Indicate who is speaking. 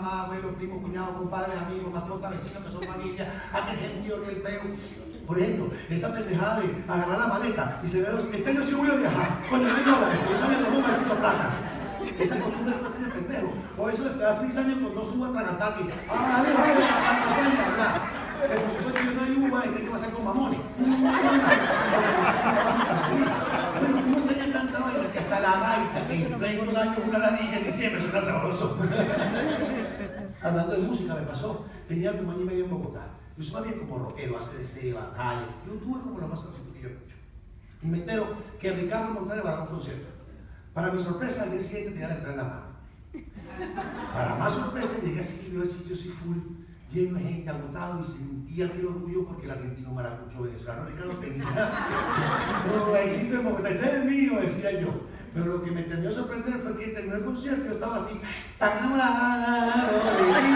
Speaker 1: mamá, abuelo, primo, cuñado, compadre, amigo, mascota, vecino, que son familia, aquel gentío, aquel peo. Por ejemplo, esa pendejada de agarrar la maleta y se ve, este año sí voy a viajar, con el dólares, por eso me robó un besito plata. Esa costumbre no tiene pendejo. O eso de dar feliz año con dos uvas tragataki. Ah, dale, dale, dale, Por supuesto, yo no hay uva y que pasar con mamones. Uno tenía tanta vaina que hasta la gaita, que en 30 años una ladilla en diciembre, eso está sabroso. Hablando de música, me pasó. Tenía como año y medio en Bogotá. Yo soy más bien como rockero, ACDC, Van Halen. Yo tuve como lo más artístico que yo. Y me entero que Ricardo Montaner va a dar un concierto. Para mi sorpresa, al día siguiente tenía la entrada en la mano. Para más sorpresa, llegué así y el sitio así full, lleno de gente, agotado, y sentía aquel orgullo porque el argentino maracucho venezolano Ricardo tenía. El sitio de Bogotá, este es mío, decía yo. Pero lo que me terminó sorprender fue que terminó el concierto yo estaba así, tan enamorado.